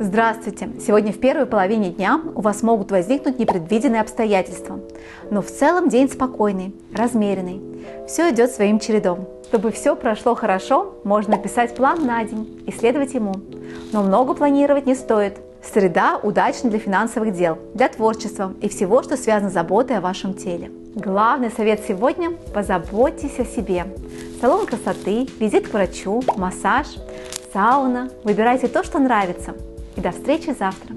Здравствуйте! Сегодня в первой половине дня у вас могут возникнуть непредвиденные обстоятельства. Но в целом день спокойный, размеренный. Все идет своим чередом. Чтобы все прошло хорошо, можно написать план на день и следовать ему. Но много планировать не стоит. Среда удачна для финансовых дел, для творчества и всего, что связано с заботой о вашем теле. Главный совет сегодня – позаботьтесь о себе. Салон красоты, визит к врачу, массаж, сауна. Выбирайте то, что нравится. И до встречи завтра!